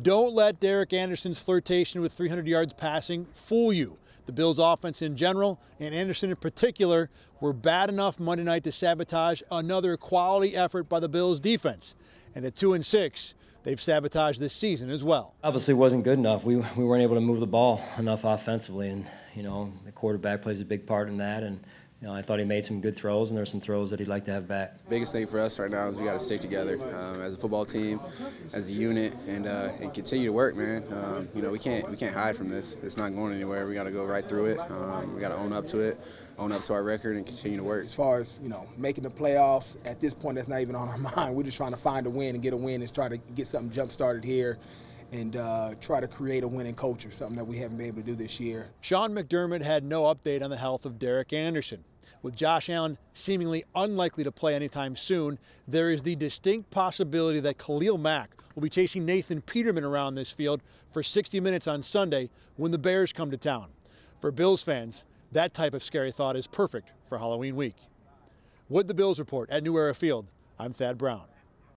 Don't let Derek Anderson's flirtation with 300 yards passing fool you. The Bills' offense in general, and Anderson in particular, were bad enough Monday night to sabotage another quality effort by the Bills' defense. And at 2 and 6, they've sabotaged this season as well. Obviously, wasn't good enough. We, we weren't able to move the ball enough offensively, and you know the quarterback plays a big part in that. And you know, I thought he made some good throws, and there's some throws that he'd like to have back. Biggest thing for us right now is we got to stick together um, as a football team, as a unit, and uh, and continue to work, man. Um, you know, we can't we can't hide from this. It's not going anywhere. We got to go right through it. Um, we got to own up to it, own up to our record, and continue to work. As far as you know, making the playoffs at this point, that's not even on our mind. We're just trying to find a win and get a win and try to get something jump started here and uh, try to create a winning culture, something that we haven't been able to do this year. Sean McDermott had no update on the health of Derek Anderson. With Josh Allen seemingly unlikely to play anytime soon, there is the distinct possibility that Khalil Mack will be chasing Nathan Peterman around this field for 60 minutes on Sunday when the Bears come to town. For Bills fans, that type of scary thought is perfect for Halloween week. With the Bills report at New Era Field, I'm Thad Brown.